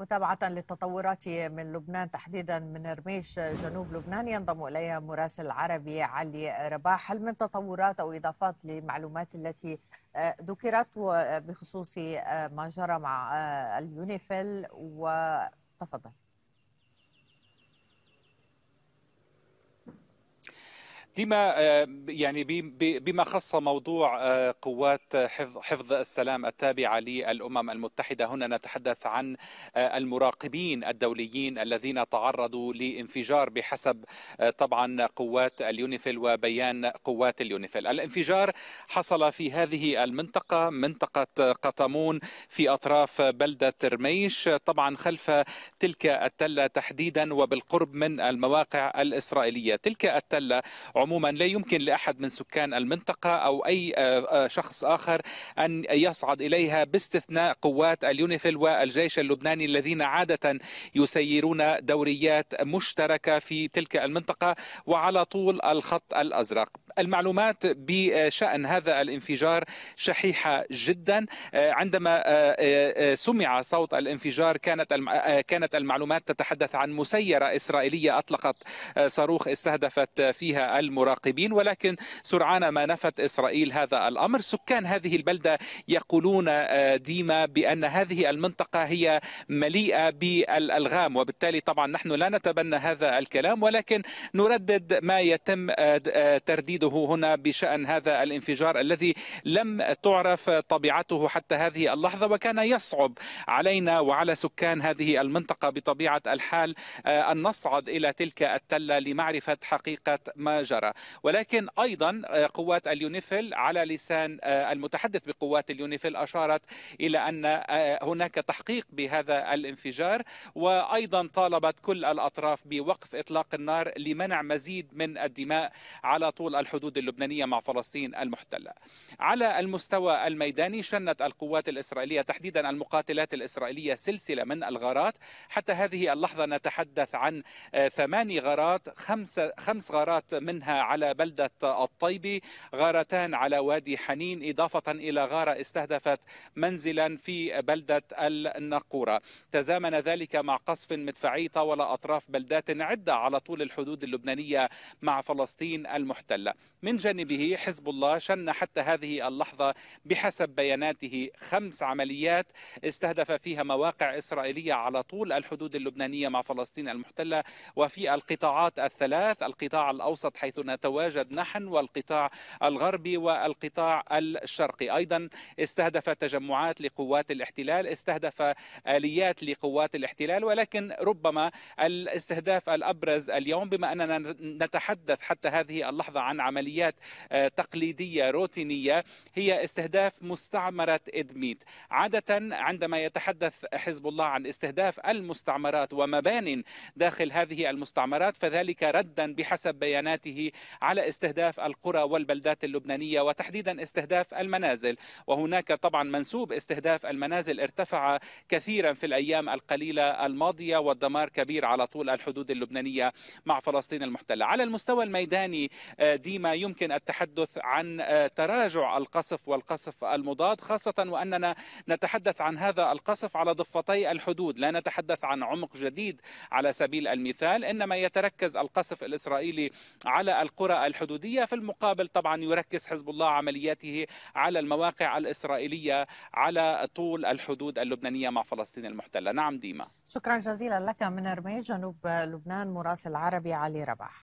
متابعة للتطورات من لبنان تحديدا من رميش جنوب لبنان. ينضم إليها مراسل عربي علي رباح. هل من تطورات أو إضافات للمعلومات التي ذكرت؟ بخصوص ما جرى مع اليونيفيل وتفضل. ديما يعني بما خص موضوع قوات حفظ حفظ السلام التابعة للأمم المتحدة هنا نتحدث عن المراقبين الدوليين الذين تعرضوا لانفجار بحسب طبعا قوات اليونيفيل وبيان قوات اليونيفيل. الانفجار حصل في هذه المنطقة منطقة قطمون في أطراف بلدة رميش طبعا خلف تلك التلة تحديدا وبالقرب من المواقع الإسرائيلية. تلك التلة عموما لا يمكن لأحد من سكان المنطقة أو أي شخص آخر أن يصعد إليها باستثناء قوات اليونيفيل والجيش اللبناني الذين عادة يسيرون دوريات مشتركة في تلك المنطقة وعلى طول الخط الأزرق. المعلومات بشأن هذا الانفجار شحيحة جدا. عندما سمع صوت الانفجار كانت كانت المعلومات تتحدث عن مسيرة إسرائيلية أطلقت صاروخ استهدفت فيها المراقبين. ولكن سرعان ما نفت إسرائيل هذا الأمر. سكان هذه البلدة يقولون ديما بأن هذه المنطقة هي مليئة بالألغام. وبالتالي طبعا نحن لا نتبنى هذا الكلام. ولكن نردد ما يتم ترديده هنا بشأن هذا الانفجار الذي لم تعرف طبيعته حتى هذه اللحظة وكان يصعب علينا وعلى سكان هذه المنطقة بطبيعة الحال أن نصعد إلى تلك التلة لمعرفة حقيقة ما جرى. ولكن أيضا قوات اليونيفيل على لسان المتحدث بقوات اليونيفيل أشارت إلى أن هناك تحقيق بهذا الانفجار. وأيضا طالبت كل الأطراف بوقف إطلاق النار لمنع مزيد من الدماء على طول الحدود. اللبنانية مع فلسطين المحتلة. على المستوى الميداني شنت القوات الإسرائيلية تحديدا المقاتلات الإسرائيلية سلسلة من الغارات. حتى هذه اللحظة نتحدث عن ثماني غارات خمس, خمس غارات منها على بلدة الطيبي غارتان على وادي حنين إضافة إلى غارة استهدفت منزلا في بلدة النقورة. تزامن ذلك مع قصف مدفعي طاول أطراف بلدات عدة على طول الحدود اللبنانية مع فلسطين المحتلة. من جانبه حزب الله شن حتى هذه اللحظة بحسب بياناته خمس عمليات استهدف فيها مواقع إسرائيلية على طول الحدود اللبنانية مع فلسطين المحتلة وفي القطاعات الثلاث القطاع الأوسط حيث نتواجد نحن والقطاع الغربي والقطاع الشرقي. أيضا استهدف تجمعات لقوات الاحتلال استهدف آليات لقوات الاحتلال ولكن ربما الاستهداف الأبرز اليوم بما أننا نتحدث حتى هذه اللحظة عن عمليات تقليدية روتينية هي استهداف مستعمرة إدميت. عادة عندما يتحدث حزب الله عن استهداف المستعمرات ومبان داخل هذه المستعمرات فذلك ردا بحسب بياناته على استهداف القرى والبلدات اللبنانية وتحديدا استهداف المنازل. وهناك طبعا منسوب استهداف المنازل ارتفع كثيرا في الأيام القليلة الماضية والدمار كبير على طول الحدود اللبنانية مع فلسطين المحتلة. على المستوى الميداني ديما يمكن التحدث عن تراجع القصف والقصف المضاد خاصة وأننا نتحدث عن هذا القصف على ضفتي الحدود. لا نتحدث عن عمق جديد على سبيل المثال إنما يتركز القصف الإسرائيلي على القرى الحدودية. في المقابل طبعا يركز حزب الله عملياته على المواقع الإسرائيلية على طول الحدود اللبنانية مع فلسطين المحتلة. نعم ديما. شكرا جزيلا لك. من رميج جنوب لبنان مراسل عربي علي رباح.